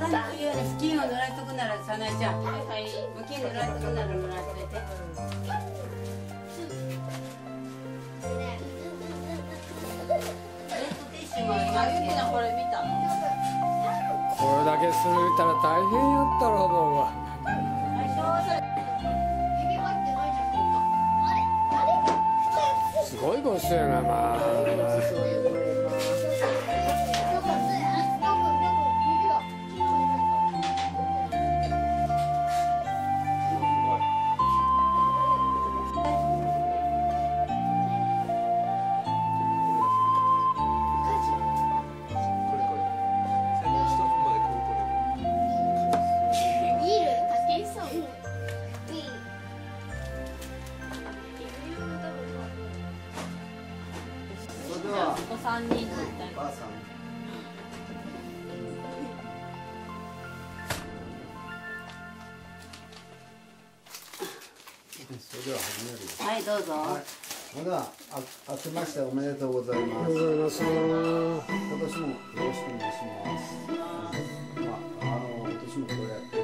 体にいいように布巾を濡らしとくならさないちゃんはいはい布巾濡らしとくなら濡らしといてこれだけするたら大変やったろうも。すごいごちそうやなまあ三人みたいな。それでは始めるはいどうぞ、はい、まだあ明けましておめでとうございます今年もよろしくお願いします、まあ、あの今年もこれ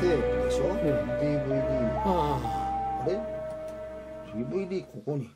テープでしょ、DVD の。ああれ ?DVD ここに。